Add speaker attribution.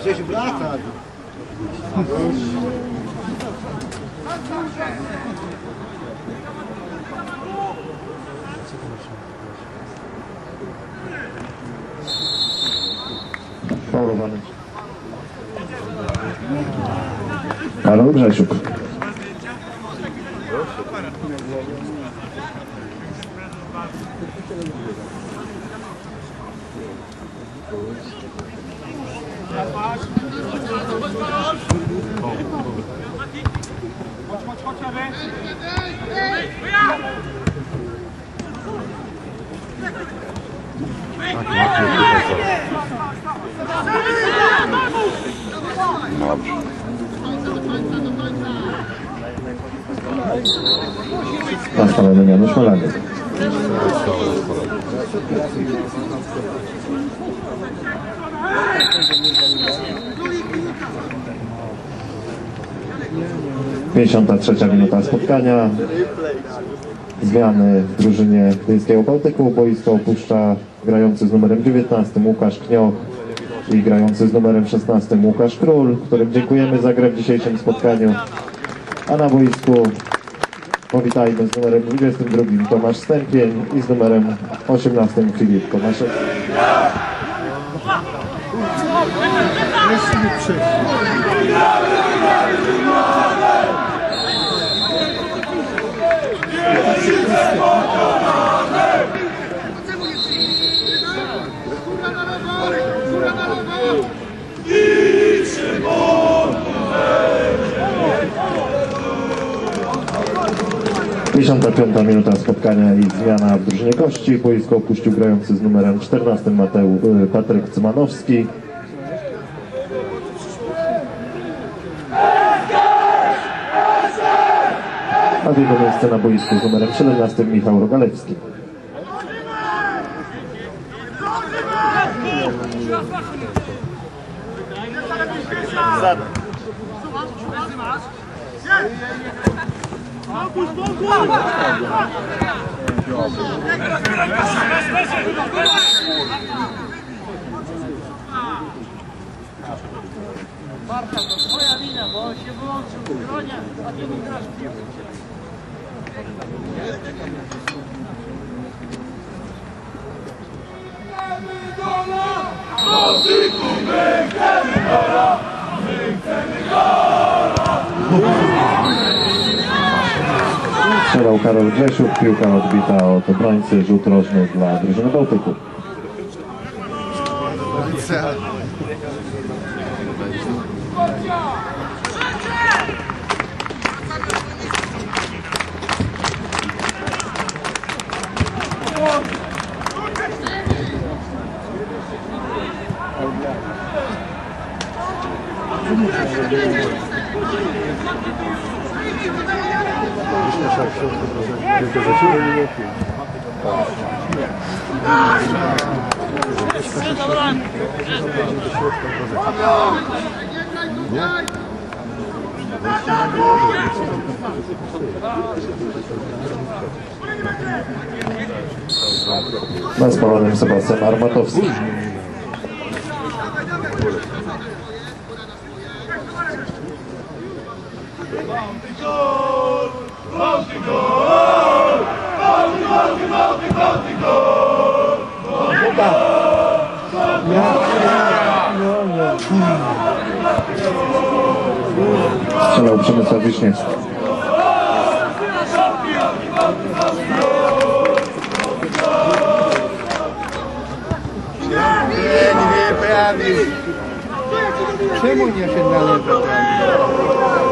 Speaker 1: Gdzieś wraca.
Speaker 2: Faulowany. Karol Grzesiuk. Chodź, chodź, chodź, lewy! Dobrze. Spalony Janusz. Pięćdziesiąta trzecia minuta spotkania. Zmiany w drużynie Gdyńskiego Bałtyku. Boisko opuszcza grający z numerem 19 Łukasz Knioch i grający z numerem 16 Łukasz Król, którym dziękujemy za grę w dzisiejszym spotkaniu a na boisku powitajmy z numerem 22 Tomasz Stępień i z numerem 18 Filip Komaszek. Jeszcze nie. 55 minuta spotkania i zmiana w drużynie kości Boisko opuścił grający z numerem 14 Mateusz y, Patryk Cymanowski. A w jego miejsce na boisku z numerem 17 Michał Rogalewski. Zadam.
Speaker 3: Marta, to twoja wina, bo on się wyłączył w gronie, a ty mu grasz w piłkę.
Speaker 2: Strzelał Karol Grzesiuk, piłka odbita od obrońcy, rzut rożny dla drużyny Bałtyku. Na spalonym Sebastian Armatowski. Strzelał Przemysław Wiśniewski.
Speaker 1: Czemu nie się należy?